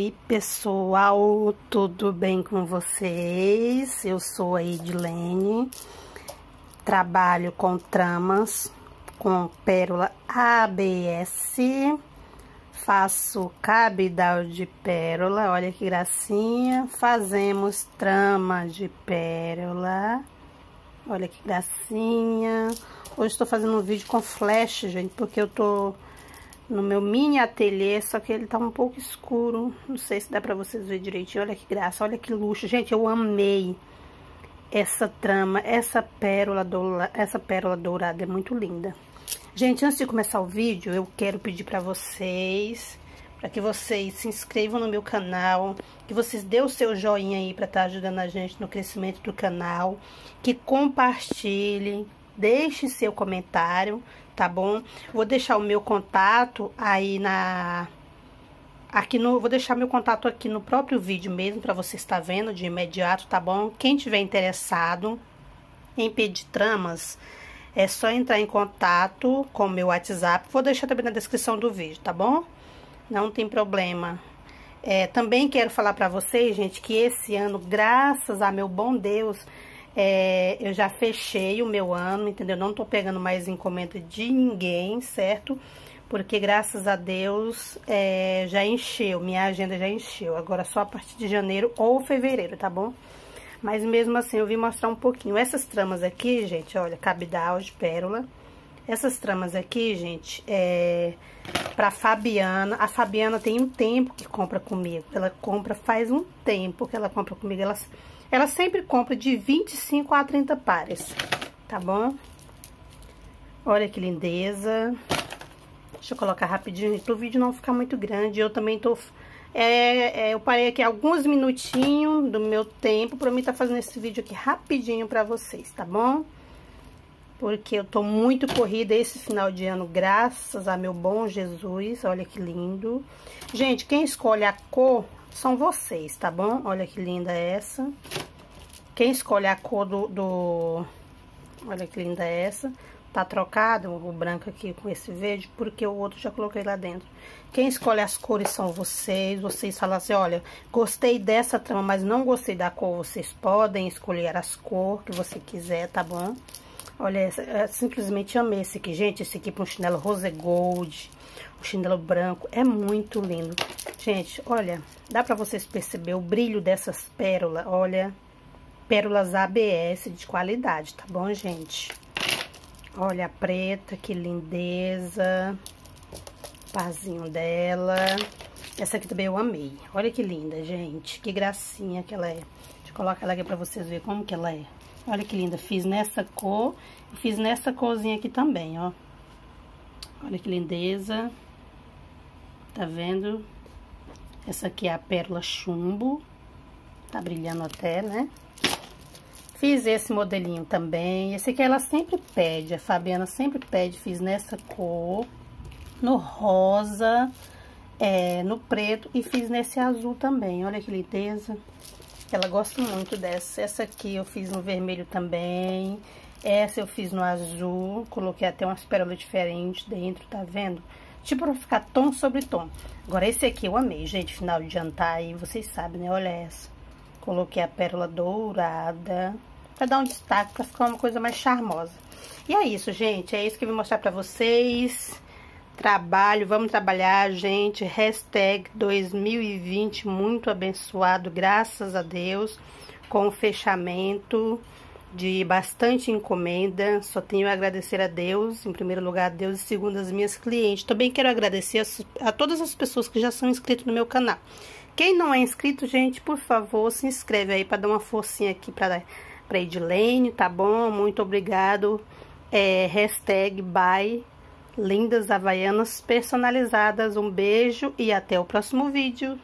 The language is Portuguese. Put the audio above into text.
Oi, pessoal, tudo bem com vocês? Eu sou a Edilene, trabalho com tramas, com pérola ABS, faço cabidal de pérola, olha que gracinha, fazemos trama de pérola, olha que gracinha. Hoje estou fazendo um vídeo com flash, gente, porque eu tô no meu mini ateliê, só que ele tá um pouco escuro. Não sei se dá pra vocês verem direitinho. Olha que graça, olha que luxo. Gente, eu amei essa trama, essa pérola, doura, essa pérola dourada. É muito linda. Gente, antes de começar o vídeo, eu quero pedir pra vocês... Para que vocês se inscrevam no meu canal, que vocês dêem o seu joinha aí para estar tá ajudando a gente no crescimento do canal, que compartilhem, deixe seu comentário, tá bom? Vou deixar o meu contato aí na aqui no vou deixar meu contato aqui no próprio vídeo mesmo para você estar vendo de imediato, tá bom? Quem tiver interessado em pedir tramas, é só entrar em contato com o meu WhatsApp. Vou deixar também na descrição do vídeo, tá bom? Não tem problema. É, também quero falar para vocês, gente, que esse ano, graças a meu bom Deus, é, eu já fechei o meu ano, entendeu? Não tô pegando mais encomenda de ninguém, certo? Porque graças a Deus é, já encheu, minha agenda já encheu. Agora só a partir de janeiro ou fevereiro, tá bom? Mas mesmo assim eu vim mostrar um pouquinho. Essas tramas aqui, gente, olha, cabidal de pérola. Essas tramas aqui, gente, é pra Fabiana. A Fabiana tem um tempo que compra comigo. Ela compra faz um tempo que ela compra comigo. Ela ela sempre compra de 25 a 30 pares, tá bom? Olha que lindeza. Deixa eu colocar rapidinho para o vídeo não ficar muito grande. Eu também tô... É, é, eu parei aqui alguns minutinhos do meu tempo para mim estar tá fazendo esse vídeo aqui rapidinho para vocês, tá bom? Porque eu tô muito corrida esse final de ano, graças a meu bom Jesus. Olha que lindo. Gente, quem escolhe a cor são vocês, tá bom? Olha que linda essa. Quem escolhe a cor do, do... Olha que linda essa. Tá trocado o branco aqui com esse verde, porque o outro já coloquei lá dentro. Quem escolhe as cores são vocês. Vocês falam assim, olha, gostei dessa trama, mas não gostei da cor. Vocês podem escolher as cores que você quiser, tá bom? Olha, essa, eu simplesmente amei esse aqui. Gente, esse aqui para um chinelo rose gold, o chinelo branco. É muito lindo. Gente, olha, dá pra vocês perceber o brilho dessas pérolas, olha. Pérolas ABS de qualidade, tá bom, gente? Olha a preta, que lindeza. Pazinho dela. Essa aqui também eu amei. Olha que linda, gente. Que gracinha que ela é. Deixa eu colocar ela aqui pra vocês verem como que ela é. Olha que linda. Fiz nessa cor fiz nessa corzinha aqui também, ó. Olha que lindeza. Tá vendo? Essa aqui é a pérola chumbo. Tá brilhando até, né? Fiz esse modelinho também. Esse aqui ela sempre pede, a Fabiana sempre pede. Fiz nessa cor, no rosa, é, no preto e fiz nesse azul também. Olha que lindeza. Ela gosta muito dessa. Essa aqui eu fiz no vermelho também. Essa eu fiz no azul. Coloquei até umas pérolas diferentes dentro, tá vendo? Tipo pra ficar tom sobre tom. Agora, esse aqui eu amei, gente, final de jantar aí, vocês sabem, né? Olha essa. Coloquei a pérola dourada, pra dar um destaque, pra ficar uma coisa mais charmosa. E é isso, gente, é isso que eu vim mostrar pra vocês. Trabalho, vamos trabalhar, gente. Hashtag 2020 muito abençoado, graças a Deus, com o fechamento de bastante encomenda. Só tenho a agradecer a Deus, em primeiro lugar a Deus e segundo as minhas clientes. Também quero agradecer a, a todas as pessoas que já são inscritos no meu canal. Quem não é inscrito, gente, por favor, se inscreve aí para dar uma forcinha aqui para para Edilene, tá bom? Muito obrigado. É, hashtag by Lindas Havaianas Personalizadas. Um beijo e até o próximo vídeo.